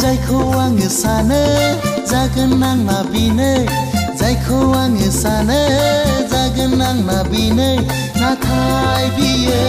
जायखौ आङो सानो जागोन आंना बेनो जायखौ आङो सानो जागोन आंना बेनो नाथाय बियो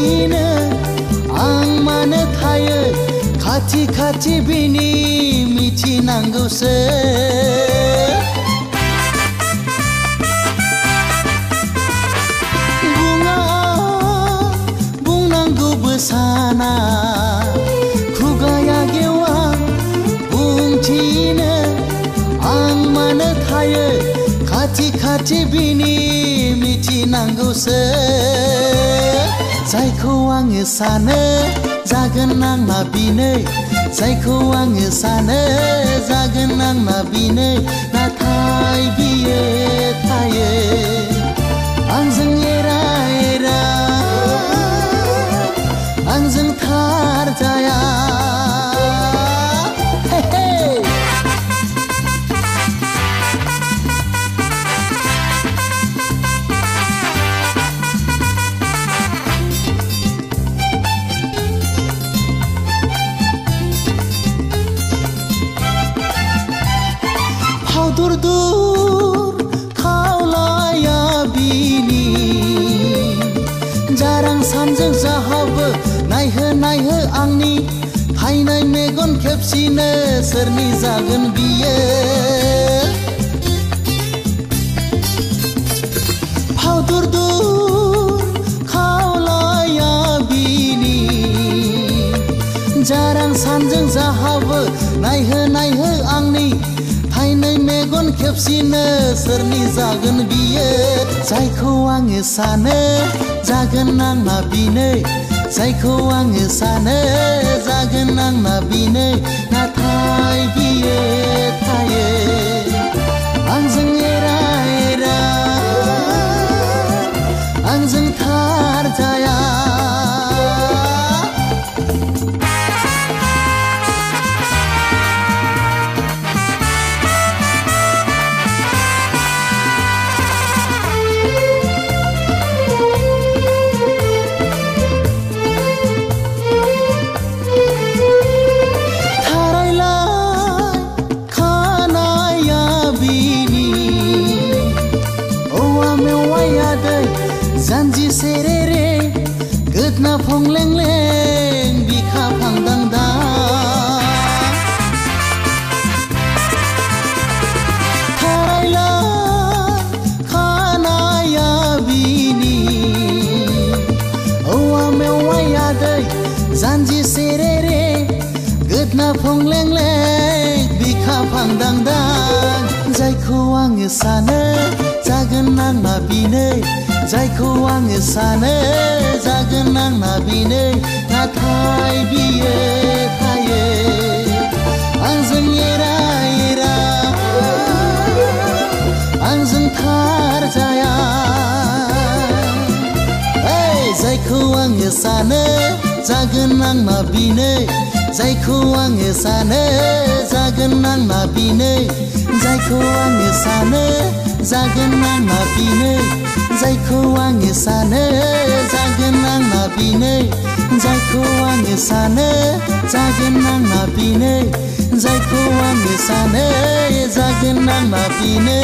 बुंथिनो आं मानो थायो खाथि खाथि बिनि मिथिनांगौसो बुङा बुंनांगौबो साना खुगाया गेवान बुंथिनो आं मानो थायो खाथि खाथि बिनि मिथिनांगौसो जायखौ आङो सानो जागोन आंना बिनो जायखौ आङो सानो जागोन आंना बिनो नाथाय बियो थायो आंजों एरा एरा आंजों थार जारां सानजों जाहाबो नायहो नायहो आंनि थायनाय मेगन खेबसिनो सोरनि जागोन बियो फावदुर दुर खावलाया बिनि जारां सानजों जाहाबो नायहो नायहो आंनि Այնay megon khepsine sarni zagan biye Zai kho ang sane zagan nang na bine Zai kho ang sane zagan nang na bine Na thai Zanji serere Gudna phong leng leng Bika phang dang dang Tharaila khana ya bini. Owa mewa ya day Zanji serere Gudna phong leng leng Bika phang dang dang Jai wang ang sana Jagan nang mabinay जायखौ आङो सानो जागोन आंना बिनो नाथाय बियो थायो आंजों एरा एरा आंजों थार जाया। जायखौ आङो सानो जागोन आंना बिनो जायखौ आङो सानो जागोन आंना बिनो जायखौ आङो सानो जागोन आंना बिनो जायखौ आङो सानो जागोन आंना बिनो जायखौ आङो सानो जागोन आंना बिनो जायखौ आङो सानो जागोन आंना बिनो